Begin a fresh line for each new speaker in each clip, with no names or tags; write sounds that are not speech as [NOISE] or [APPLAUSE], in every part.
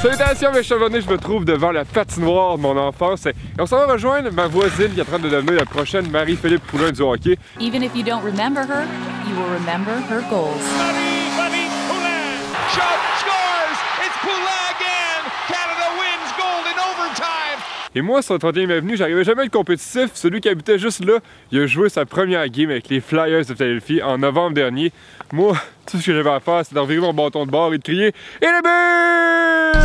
Salutations mes chevronnés, je me trouve devant la patinoire de mon enfance et on s'en va rejoindre ma voisine qui est en train de devenir la prochaine Marie-Philippe Poulain du hockey.
Even if you don't remember her, you will remember her goals.
Marie-Marie Poulin. Shot scores. It's Poulin again.
Et moi, sur le 31e Avenue, j'arrivais jamais à être compétitif. Celui qui habitait juste là, il a joué sa première game avec les Flyers de Philadelphie en novembre dernier. Moi, [LAUGHS] tout ce que j'avais à faire, c'est d'enlever mon bâton de bord et de crier « Et le but! »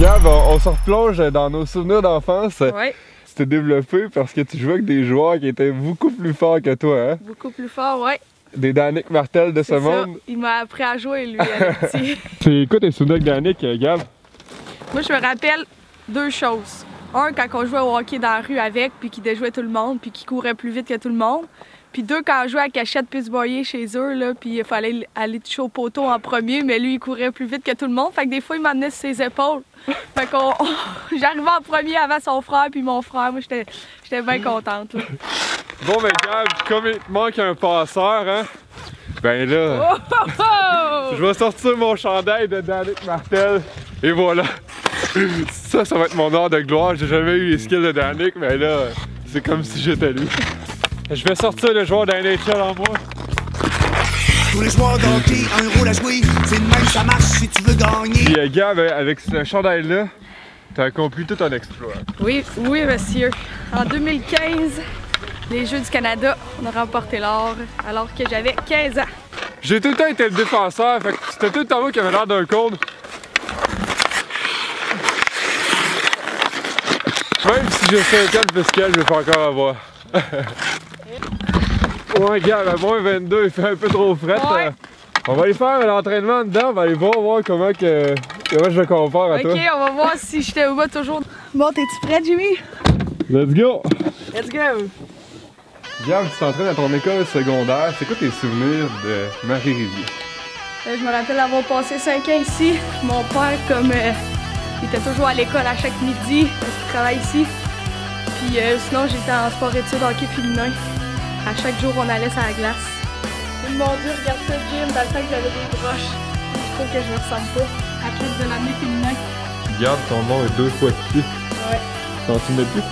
Gab, on, on se replonge dans nos souvenirs d'enfance.
Ouais,
C'était développé parce que tu jouais avec des joueurs qui étaient beaucoup plus forts que toi, hein?
beaucoup plus fort, ouais.
Des Danick Martel de ce
ça.
monde.
Il m'a appris à jouer, lui. [LAUGHS]
C'est quoi tes souvenirs avec Danick, euh, Gab?
Moi, je me rappelle deux choses. Un, quand on jouait au hockey dans la rue avec, puis qu'il déjouait tout le monde, puis qu'il courait plus vite que tout le monde. Puis deux, quand on jouait à cachette puis se boyer chez eux, là, puis il fallait aller toucher au poteau en premier, mais lui, il courait plus vite que tout le monde. Fait que des fois, il m'amenait sur ses épaules. Fait qu'on... [LAUGHS] J'arrivais en premier avant son frère puis mon frère. Moi, j'étais j'étais bien contente. là.
Bon, ben Gab, comme il te manque un passeur, hein? Ben là,
Oh, oh, [LAUGHS] oh!
je vais sortir mon chandail de Danick Martel. Et voilà. Ça, ça va être mon heure de gloire. J'ai jamais eu les skills de Danick, mais là, c'est comme si j'étais lui. Je vais sortir le joueur d'un NHL en moi.
Tous les joueurs de hockey ont un rôle à jouer. C'est de même ça marche si tu veux gagner.
Puis euh, Gab, euh, avec ce chandail-là, t'as accompli tout un exploit.
Oui, oui, monsieur. En 2015, les Jeux du Canada, on a remporté l'or alors que j'avais 15 ans.
J'ai tout le temps été le défenseur, fait que c'était tout le temps moi qui avait l'air d'un code. Même si je sais un calme fiscal, je vais pas encore avoir. [LAUGHS] ouais, gars, à moins 22, il fait un peu trop fret.
Ouais.
euh. On va aller faire l'entraînement dedans, on va aller voir, voir comment, que, comment je me compare à
Ok,
toi.
on va voir si je te vois toujours. Bon, t'es-tu prêt, Jimmy?
Let's go!
Let's go!
Gab, tu t'entraînes à ton école secondaire, c'est quoi tes souvenirs de Marie-Rivière?
Euh, Je me rappelle avoir passé 5 ans ici. Mon père, comme euh, il était toujours à l'école à chaque midi, parce qu'il travaille ici. Puis euh, sinon, j'étais en sport-études hockey féminin. À chaque jour, on allait sur la glace. Mon Dieu, regarde ça, Jim, dans le temps que j'avais des broches. Je trouve que je me ressemble pas. Athlète de l'année féminin.
Gab, ton nom est deux fois petit.
Ouais.
T'en souviens plus?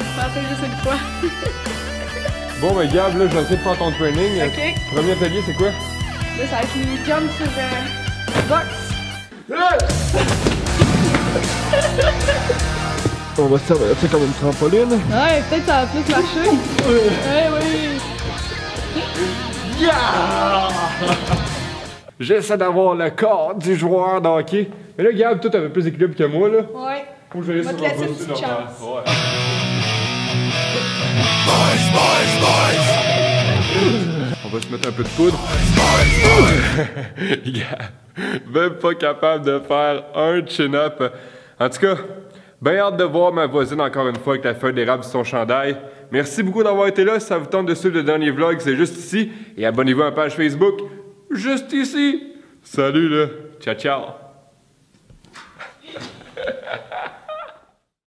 Je pensais juste une fois. [LAUGHS]
Bon, ben Gab, là, je vais essayer de faire ton training.
Ok.
Premier atelier, c'est quoi?
Là, ça va être les jumps sur euh, box. [LAUGHS]
On va se servir ça comme une trampoline.
Ouais, peut-être ça va plus marcher. Ouais, oui. [LAUGHS]
J'essaie d'avoir le corps du joueur de hockey. Mais là, Gab, toi, t'avais plus d'équilibre que moi, là.
Ouais.
Faut que je vais sur
laisser petite
va se mettre un peu de poudre. [LAUGHS] Même pas capable de faire un chin-up. En tout cas, bien hâte de voir ma voisine encore une fois avec la feuille d'érable sur son chandail. Merci beaucoup d'avoir été là. Si ça vous tente de suivre le dernier vlog, c'est juste ici. Et abonnez-vous à ma page Facebook, juste ici. Salut là. Ciao, ciao.